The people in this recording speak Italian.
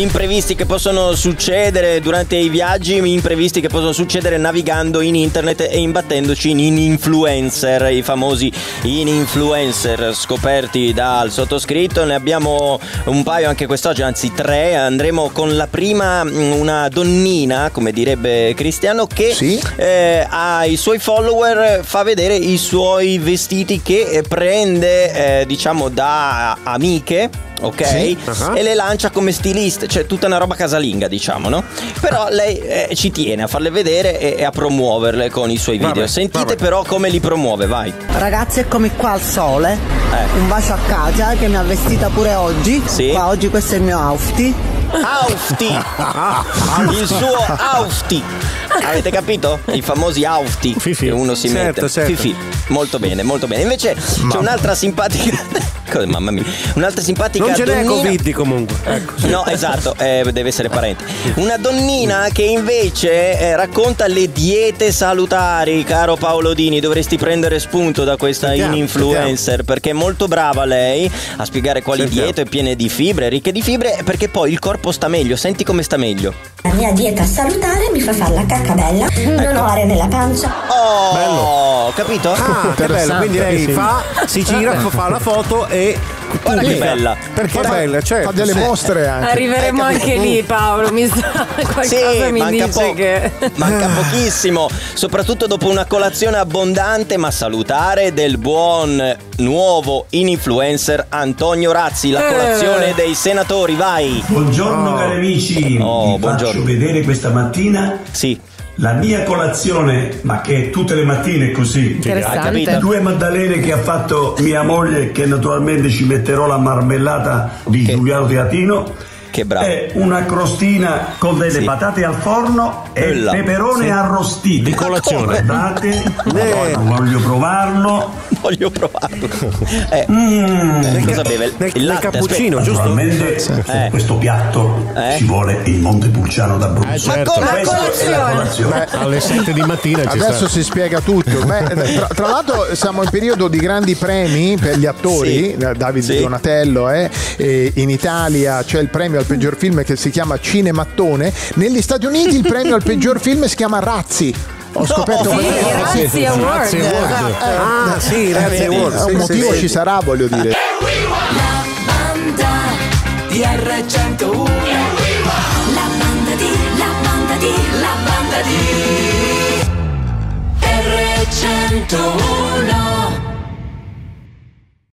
imprevisti che possono succedere durante i viaggi, imprevisti che possono succedere navigando in internet e imbattendoci in influencer, i famosi in influencer scoperti dal sottoscritto. Ne abbiamo un paio anche quest'oggi, anzi tre. Andremo con la prima, mm, una donnina, come direbbe Cristiano, che Sì. eh, ai suoi follower fa vedere i suoi vestiti che prende, eh, diciamo, da amiche. Ok? Sì. Ah. E le lancia come stilist, cioè tutta una roba casalinga, diciamo, no? Però lei eh, ci tiene a farle vedere e, e a promuoverle con i suoi video. Vabbè, Sentite vabbè. però come li promuove, vai. Ragazzi, eccomi qua al sole. Eh. Un bacio a Katia che mi ha vestita pure oggi. Sì. Qua oggi questo è il mio outfit. Aufti! il suo Aufti! Avete capito? I famosi Aufti Fifi. che uno si Certo, mette. certo. Fifi. Molto bene, molto bene. Invece c'è un'altra simpatica. Mamma mia. Un'altra simpatica Non ce n'è donnina- Covid comunque. Ecco. No, esatto, eh, deve essere parente. Una donnina che invece eh, racconta le diete salutari, caro Paolo Dini. Dovresti prendere spunto da questa Sentiamo, in-influencer perché è molto brava lei a spiegare quali Sentiamo. diete piene di fibre, ricche di fibre, perché poi il corpo sta meglio. Senti come sta meglio. La mia dieta salutare mi fa fare la cacca bella, non ho aria nella pancia. Oh, capito? Ah, che bello, quindi lei sì. fa, si gira, fa la foto e Guarda che bella. Perché fa, bella, certo. fa delle mostre anche. Arriveremo Hai anche lì, Paolo. Mi sa qualcosa Sì, mi manca, dice po- che. manca pochissimo, soprattutto dopo una colazione abbondante ma salutare del buon nuovo in-influencer Antonio Razzi, la Eh. colazione dei senatori, vai! Buongiorno cari amici, Oh, vi buongiorno. faccio vedere questa mattina Sì, la mia colazione, ma che è tutte le mattine così. Due maddalene che ha fatto mia moglie, che naturalmente ci metterò la marmellata di Che- Giuliano Teatino. Che bravo. E una crostina con delle Sì. patate al forno e Quella. peperone Sì. arrostito. Di colazione. Guardate, Madonna, voglio provarlo. Voglio provarlo. Eh, Mm. cosa beve? Nel, Il nel latte, cappuccino, aspetta. giusto? Naturalmente Eh. questo piatto Eh. ci vuole il Montepulciano d'Abruzzo. Ma certo. Questa è la colazione. colazione. Alle 7 di mattina ci Adesso sta. si spiega tutto. Beh, tra, tra l'altro siamo in periodo di grandi premi per gli attori, Sì. eh, Davide Sì. Donatello, eh, e in Italia c'è il premio al peggior film che si chiama Cinemattone, negli Stati Uniti il premio al peggior film si chiama Razzi. Ho scoperto Sì, questa cosa. Razzi Sì. Award. Razzi Award. Ah, sì, grazie vedi? Award. Un Sì, motivo sì, ci sì. sarà, voglio dire. La banda di, la banda di, la banda di R101